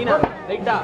நீனா ரைட்டா